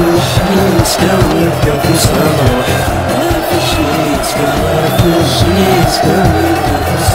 she's coming, coming slow. Love slow.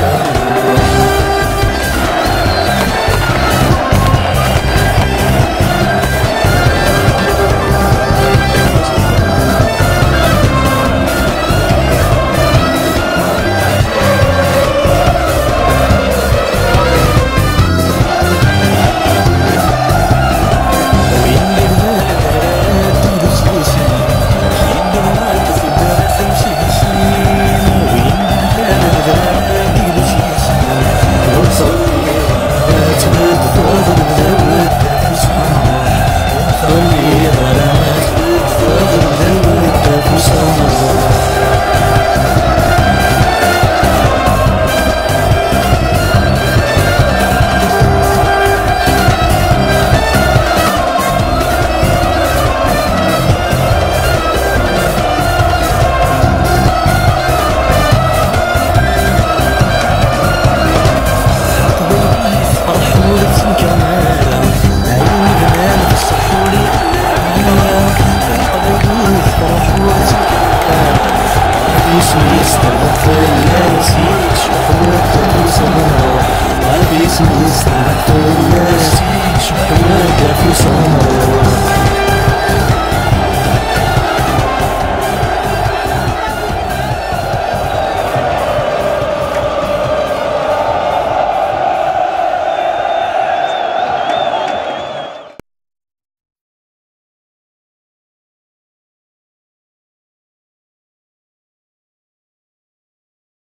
isso, isso, tá botando.